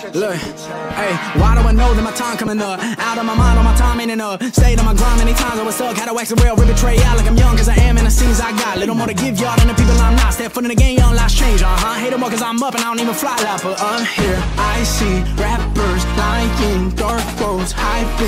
Look, hey, why do I know that my time coming up? Out of my mind, all my time ain't enough. Stayed on my grind many times, I was stuck. Had to wax the rail, rip betray out like I'm young, cause I am in the scenes I got. Little more to give y'all than the people I'm not. Step foot in the game, young last, change, uh huh. Hate them more cause I'm up and I don't even fly but I'm here. I see rappers lying, dark roads, hyping.